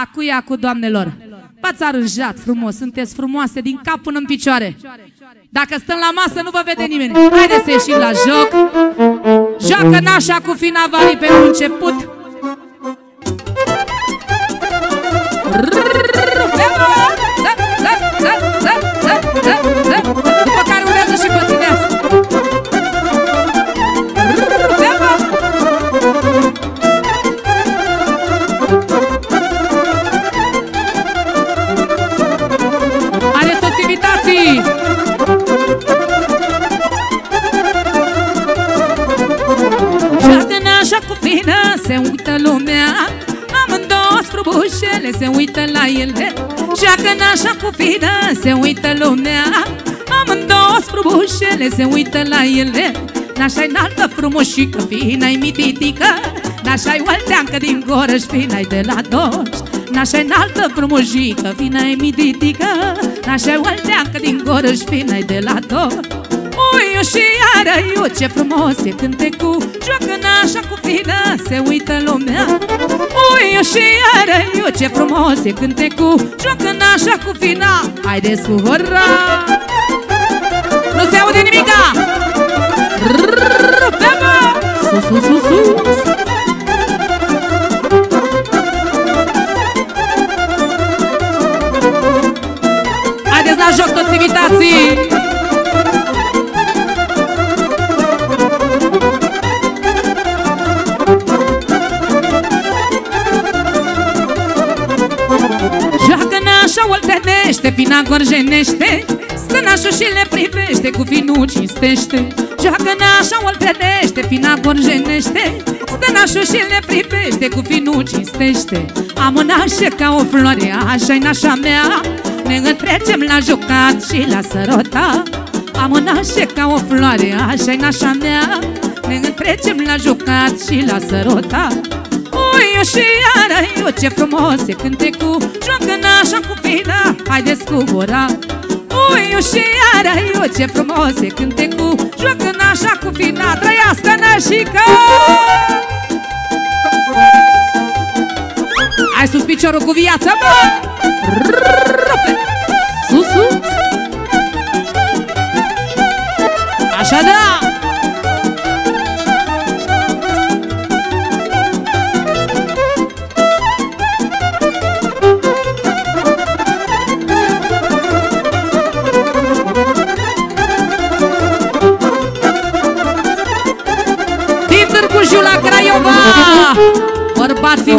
Acu e acu, doamnelor. V-ați aranjat frumos, sunteți frumoase din cap până în picioare. Dacă stăm la masă, nu vă vede nimeni. Haideți să ieșim la joc. Joacă nașa cu fina vali pe început. După care uită la ele. Joacă nașa cu fină, se uită lumea. Amândouă strubușele se uită la ele. Nașa-i înaltă frumușică, fina-i mititică. Nașa-i oalteancă din gorăș, fina-i de la doști Nașa-i înaltă frumușică, fina-i mititică. Nașa-i oalteancă din gorăș, fina-i de la doști Uiu și iară, iu, ce frumos e cântecul. Joacă nașa cu fină, se uită lumea. Uiu și iară, iu, ce frumos e cântecul. Joacă nașa cu fina, haideți cu hora Nu se aude nimica. Rrrr, pe mă! Sus, sus, sus, sus. Haideți la joc toți invitații! Oltenește, fina gorjenește Stănașul și le privește, cu vinul cinstește. Joacă nașa oltenește, fina gorjenește Stănașul și le privește, cu vinul cinstește. Am o nașă ca o floare, așa-i nașa mea Ne întrecem la jucat și la sărota. Am o nașă ca o floare, așa-i nașa mea Ne întrecem la jucat și la sărota Uiu și iară, iu, ce frumos e cântecul. Joacă nașa cu fina, haideți cu gura Uiu și iară, iu, ce frumos e cântecul. Joacă nașa cu fina, trăiască nașică Hai sus piciorul cu viață, mă!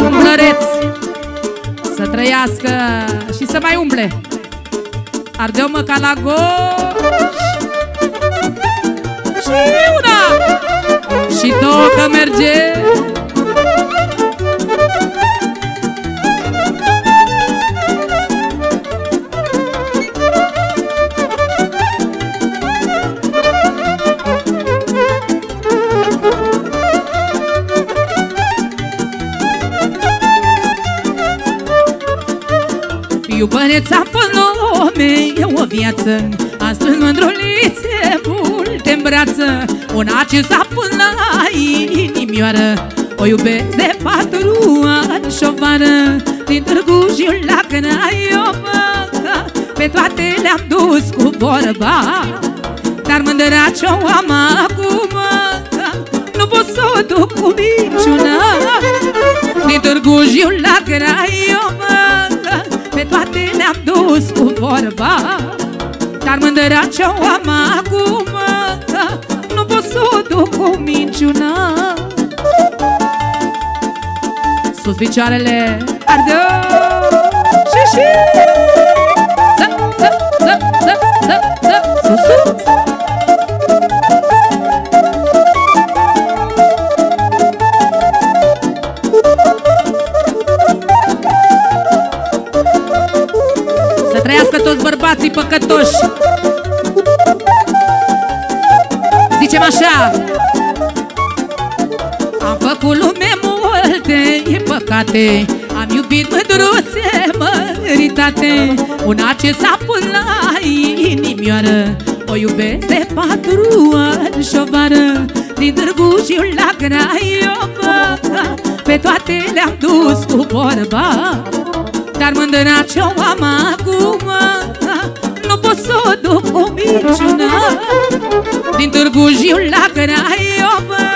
Bărbații umblăreți Să trăiască și să mai umble. Ardeu mă ca la goș Și una. Și două că merge Iubăreța până lume e o viață. Am strâns mândrulițe multe în brață Una ce s-a până la inimioară. O iubesc de patru ani și o vară Din Târgu Jiu la Craiova Pe toate le-am dus cu vorba Dar mândărea ce-o am acum Nu pot să o duc cu minciuna Din Târgu Jiu la Craiova pe toate le-am dus cu vorba Dar mândărea ce-o am acum Nu pot să o duc cu minciuna Sus picioarele ardă Și și păcate Am iubit mândruțe măritate. Una ce s-a pus la inimioară. O iubesc de patru ani și o vară Din Târgu Jiu la Craiova Pe toate le-am dus cu vorba. Dar mândra ce-o am acum Nu pot să o duc cu minciună Din Târgu Jiu la Craiova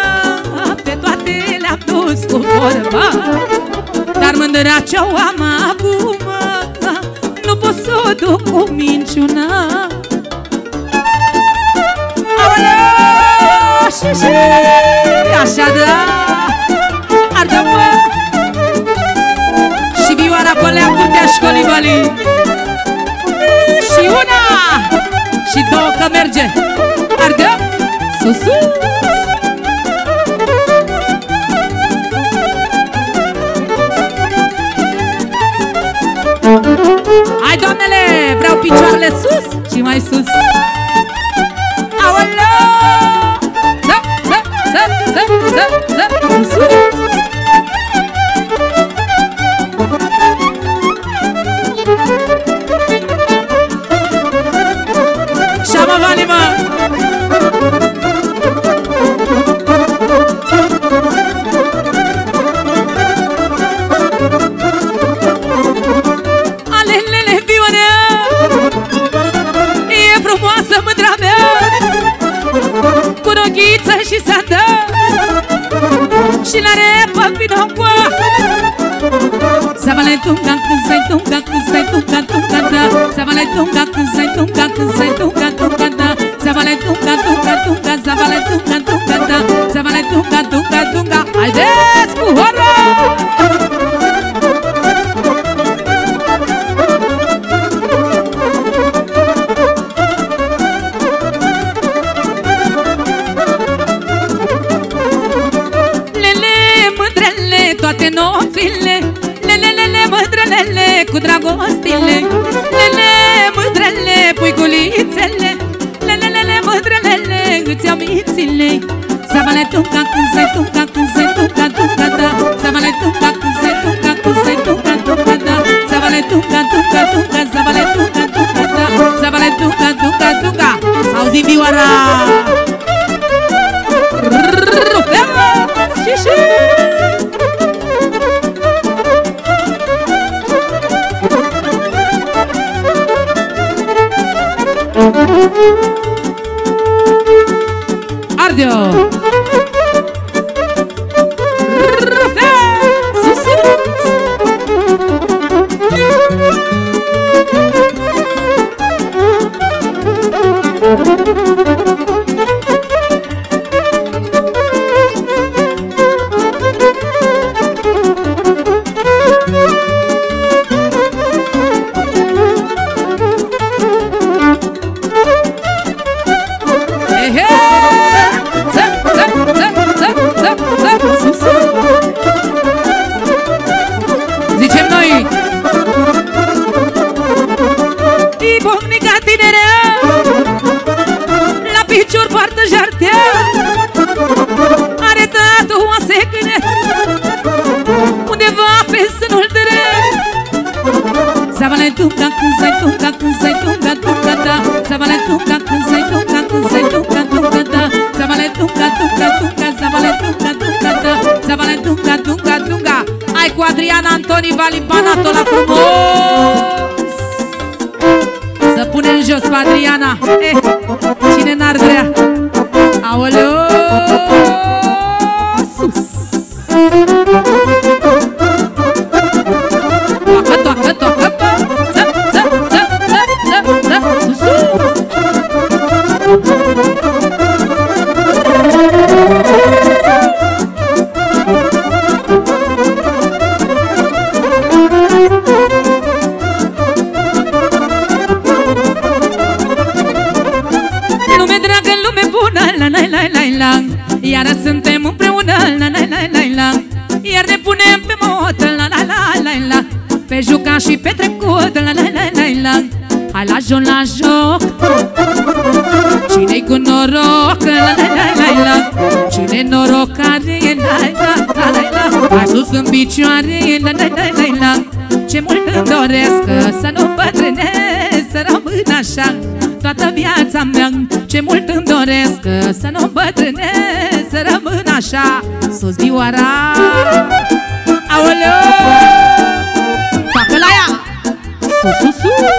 Pe toate le-am dus cu vorba Dar mândra ce-o am acum Nu pot să o duc cu minciună. Aoleu! Și, și, așa da Ardă-mă Și vioara pe lea curtea școlii Bali Și una Și două că merge. Ardă Sus, vreau picioarele sus și mai sus tunga kızay tunga kızay tunga tunga da Zavale tunga kızay tunga kızay tunga tunga da Zavale tunga tunga tunga zavale tunga tunga da Zavale tunga tunga tunga Haideți cu horă! toate nopțile cu dragostile Lele, mândrele, puiculițele Lele, lele, mândrelele, îți iau mințile Savale tunca, când se tunca, când se tunca, tunca, da. Savale tunca, când se tunca, când se tunca, tunca, da. Savale tunca, tunca, tunca, savale tunca, tunca, da. Savale tunca, tunca, tunca. S-auzi vioara! Valibanato la frumos! Să punem jos pe Adriana. Eh, Cine n-ar vrea? Aoleu Hai la joc, la joc Cine-i cu noroc, la la la la la Cine noroc are, la la la la la. Hai sus în picioare, la la la la la. Ce mult îmi doresc să nu bătrânesc, să rămân așa toată viața mea. Ce mult îmi doresc să nu îmbătrânesc Să rămân așa sus vioara. Aoleu! Facă la ea! Sus, sus, sus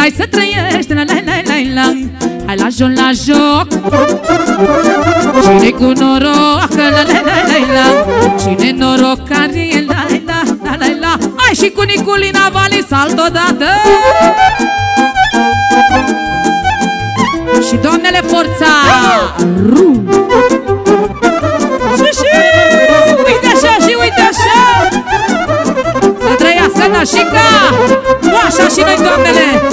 Tot atât ai să trăiești, la la la la la. Hai la joc, la joc. Cine cu noroc, la la la la la Cine noroc care e, la la la la la. Hai și cu Niculina Vali salt odată Și doamnele forța. Ru. Și și Uite așa și uite așa. Să trăiască nașica. Nu așa și noi doamnele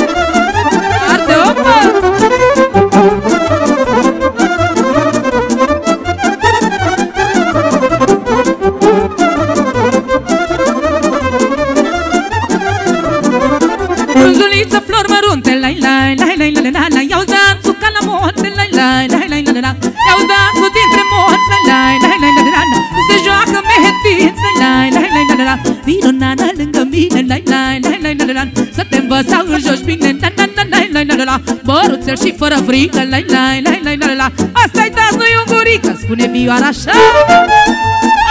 vă să îl joci bine na na na na na na na la Băruțel și fără frică la na na na na na. Asta-i dans, nu-i un gurică, spune vioara așa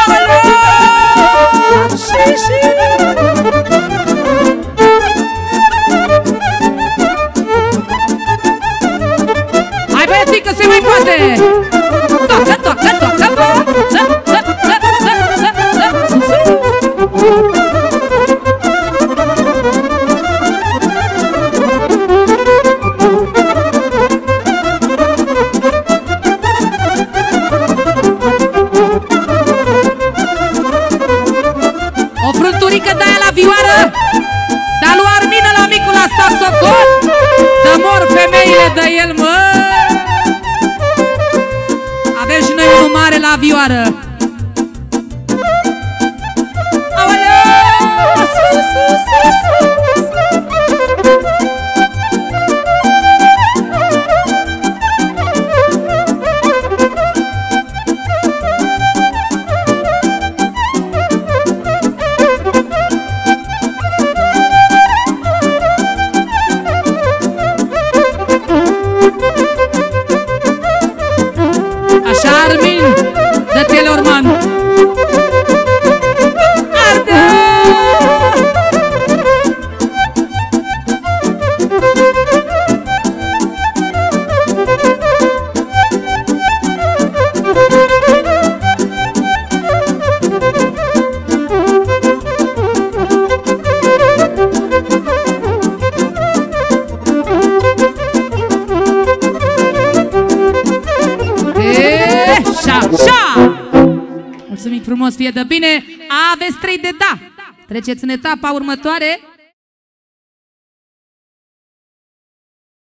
Alo! Și, și... Hai băieții că se mai poate! Femeile de el, mă. Avem și noi unul mare la vioară frumos, fie de bine! Aveți trei de da! Treceți în etapa următoare